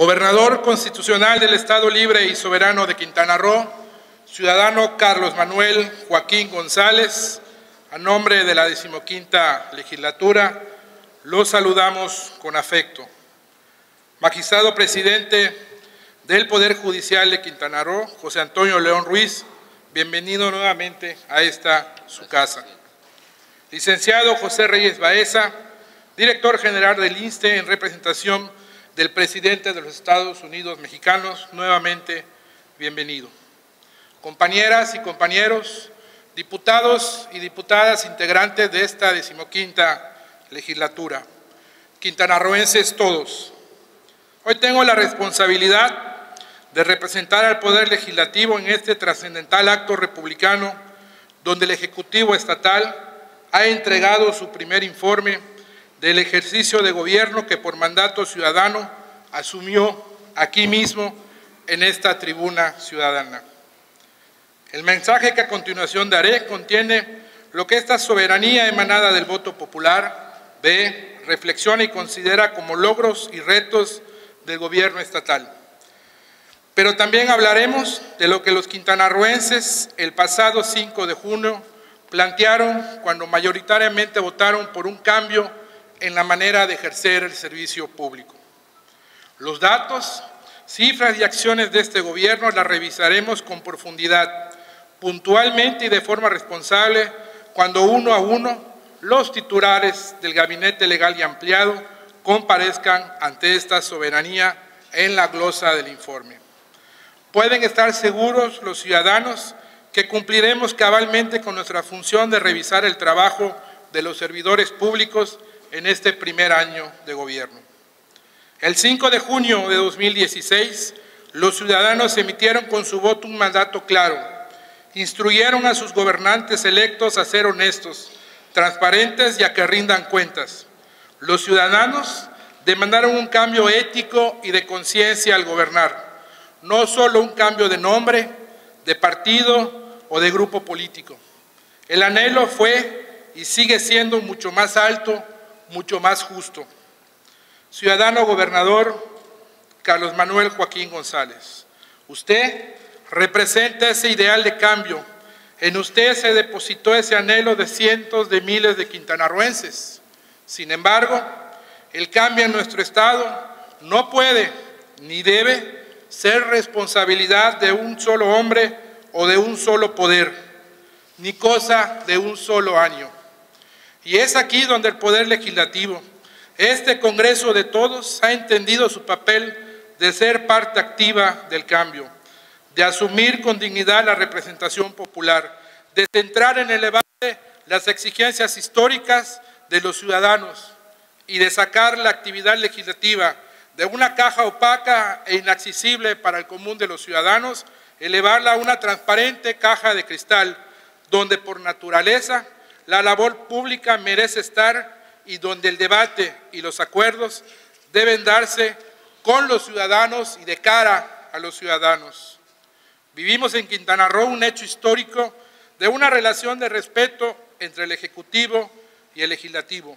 Gobernador constitucional del Estado Libre y Soberano de Quintana Roo, ciudadano Carlos Manuel Joaquín González, a nombre de la decimoquinta legislatura, los saludamos con afecto. Magistrado presidente del Poder Judicial de Quintana Roo, José Antonio León Ruiz, bienvenido nuevamente a esta su casa. Licenciado José Reyes Baeza, director general del INSTE en representación del presidente de los Estados Unidos mexicanos, nuevamente bienvenido. Compañeras y compañeros, diputados y diputadas integrantes de esta decimoquinta legislatura, quintanarroenses todos, hoy tengo la responsabilidad de representar al Poder Legislativo en este trascendental acto republicano donde el Ejecutivo Estatal ha entregado su primer informe del ejercicio de gobierno que por mandato ciudadano asumió aquí mismo en esta tribuna ciudadana. El mensaje que a continuación daré contiene lo que esta soberanía emanada del voto popular ve, reflexiona y considera como logros y retos del gobierno estatal. Pero también hablaremos de lo que los quintanarroenses el pasado 5 de junio plantearon cuando mayoritariamente votaron por un cambio en la manera de ejercer el servicio público. Los datos, cifras y acciones de este gobierno las revisaremos con profundidad, puntualmente y de forma responsable, cuando uno a uno los titulares del Gabinete Legal y Ampliado comparezcan ante esta soberanía en la glosa del informe. Pueden estar seguros los ciudadanos que cumpliremos cabalmente con nuestra función de revisar el trabajo de los servidores públicos en este primer año de gobierno. El 5 de junio de 2016, los ciudadanos emitieron con su voto un mandato claro. Instruyeron a sus gobernantes electos a ser honestos, transparentes y a que rindan cuentas. Los ciudadanos demandaron un cambio ético y de conciencia al gobernar, no solo un cambio de nombre, de partido o de grupo político. El anhelo fue y sigue siendo mucho más alto mucho más justo. Ciudadano gobernador Carlos Manuel Joaquín González, usted representa ese ideal de cambio. En usted se depositó ese anhelo de cientos de miles de quintanarruenses. Sin embargo, el cambio en nuestro Estado no puede ni debe ser responsabilidad de un solo hombre o de un solo poder, ni cosa de un solo año. Y es aquí donde el Poder Legislativo, este Congreso de todos, ha entendido su papel de ser parte activa del cambio, de asumir con dignidad la representación popular, de centrar en el debate las exigencias históricas de los ciudadanos y de sacar la actividad legislativa de una caja opaca e inaccesible para el común de los ciudadanos, elevarla a una transparente caja de cristal, donde por naturaleza la labor pública merece estar y donde el debate y los acuerdos deben darse con los ciudadanos y de cara a los ciudadanos. Vivimos en Quintana Roo un hecho histórico de una relación de respeto entre el Ejecutivo y el Legislativo.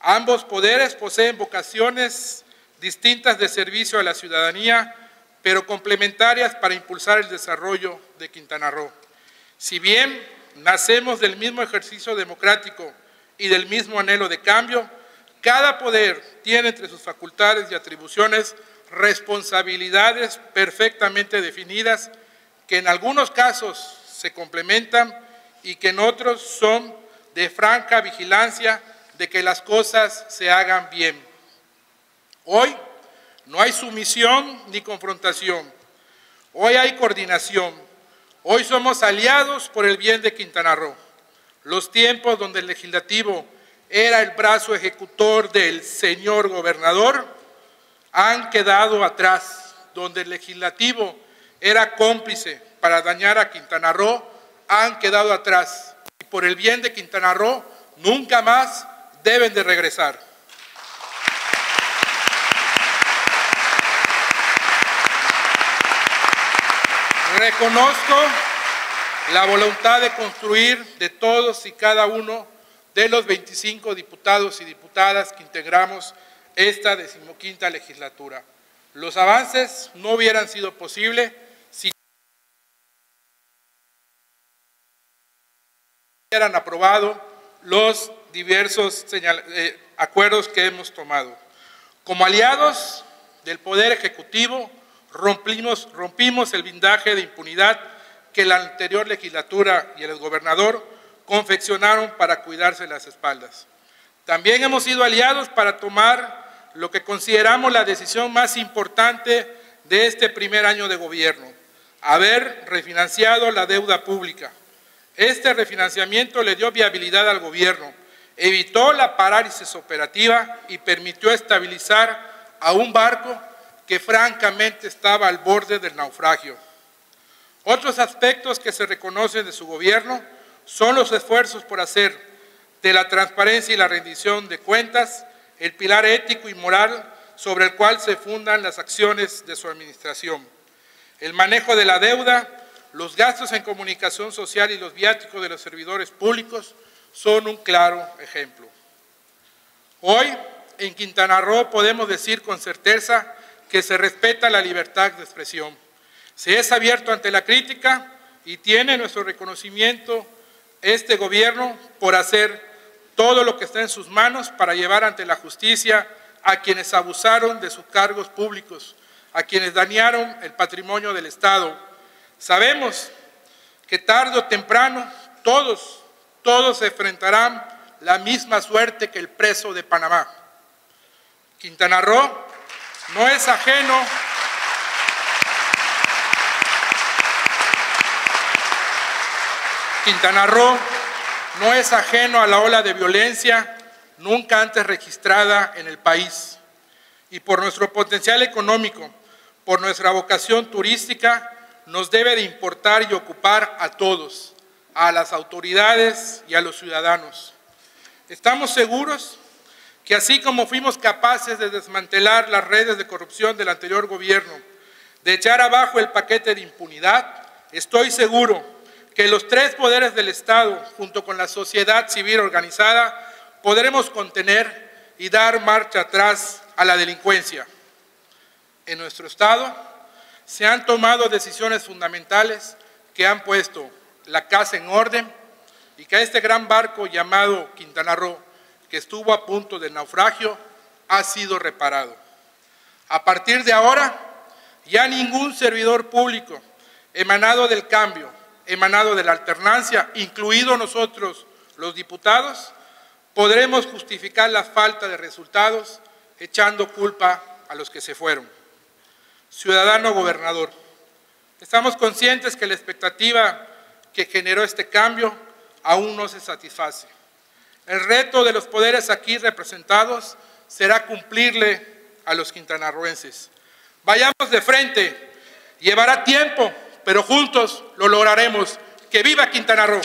Ambos poderes poseen vocaciones distintas de servicio a la ciudadanía, pero complementarias para impulsar el desarrollo de Quintana Roo. Si bien nacemos del mismo ejercicio democrático y del mismo anhelo de cambio, cada poder tiene entre sus facultades y atribuciones responsabilidades perfectamente definidas que en algunos casos se complementan y que en otros son de franca vigilancia de que las cosas se hagan bien. Hoy no hay sumisión ni confrontación, hoy hay coordinación, Hoy somos aliados por el bien de Quintana Roo. Los tiempos donde el legislativo era el brazo ejecutor del señor gobernador han quedado atrás. Donde el legislativo era cómplice para dañar a Quintana Roo han quedado atrás. Y por el bien de Quintana Roo nunca más deben de regresar. Reconozco la voluntad de construir de todos y cada uno de los 25 diputados y diputadas que integramos esta decimoquinta legislatura. Los avances no hubieran sido posibles si hubieran aprobado los diversos eh, acuerdos que hemos tomado. Como aliados del Poder Ejecutivo, rompimos, rompimos el blindaje de impunidad que la anterior legislatura y el gobernador confeccionaron para cuidarse las espaldas. También hemos sido aliados para tomar lo que consideramos la decisión más importante de este primer año de gobierno, haber refinanciado la deuda pública. Este refinanciamiento le dio viabilidad al gobierno, evitó la parálisis operativa y permitió estabilizar a un barco que francamente estaba al borde del naufragio. Otros aspectos que se reconocen de su gobierno son los esfuerzos por hacer de la transparencia y la rendición de cuentas el pilar ético y moral sobre el cual se fundan las acciones de su administración. El manejo de la deuda, los gastos en comunicación social y los viáticos de los servidores públicos son un claro ejemplo. Hoy, en Quintana Roo, podemos decir con certeza que se respeta la libertad de expresión. Se es abierto ante la crítica y tiene nuestro reconocimiento este gobierno por hacer todo lo que está en sus manos para llevar ante la justicia a quienes abusaron de sus cargos públicos, a quienes dañaron el patrimonio del Estado. Sabemos que tarde o temprano todos, todos se enfrentarán la misma suerte que el preso de Panamá. Quintana Roo no es ajeno Quintana Roo no es ajeno a la ola de violencia nunca antes registrada en el país. Y por nuestro potencial económico, por nuestra vocación turística, nos debe de importar y ocupar a todos, a las autoridades y a los ciudadanos. Estamos seguros que así como fuimos capaces de desmantelar las redes de corrupción del anterior gobierno, de echar abajo el paquete de impunidad, estoy seguro que los tres poderes del Estado, junto con la sociedad civil organizada, podremos contener y dar marcha atrás a la delincuencia. En nuestro Estado se han tomado decisiones fundamentales que han puesto la casa en orden y que este gran barco llamado Quintana Roo, que estuvo a punto de naufragio, ha sido reparado. A partir de ahora, ya ningún servidor público emanado del cambio emanado de la alternancia, incluido nosotros los diputados, podremos justificar la falta de resultados echando culpa a los que se fueron. Ciudadano gobernador, estamos conscientes que la expectativa que generó este cambio aún no se satisface. El reto de los poderes aquí representados será cumplirle a los quintanarroenses. Vayamos de frente, llevará tiempo, pero juntos lo lograremos. ¡Que viva Quintana Roo!